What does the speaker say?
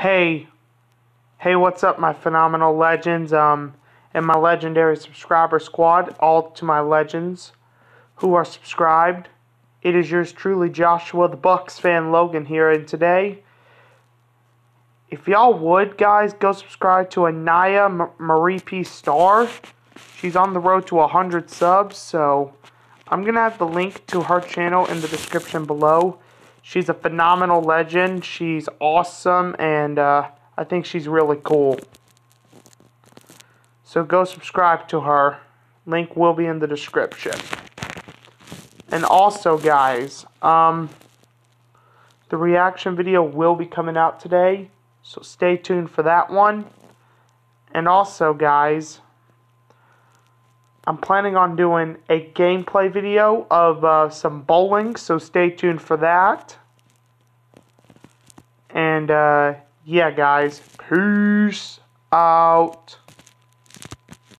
Hey, hey, what's up, my phenomenal legends, um, and my legendary subscriber squad, all to my legends who are subscribed. It is yours truly, Joshua the Bucs fan Logan here, and today, if y'all would, guys, go subscribe to Anaya M Marie P. Star. She's on the road to 100 subs, so I'm going to have the link to her channel in the description below. She's a phenomenal legend. She's awesome, and uh, I think she's really cool. So go subscribe to her. Link will be in the description. And also, guys, um, the reaction video will be coming out today. So stay tuned for that one. And also, guys, I'm planning on doing a gameplay video of uh, some bowling, so stay tuned for that. And, uh, yeah, guys, peace out.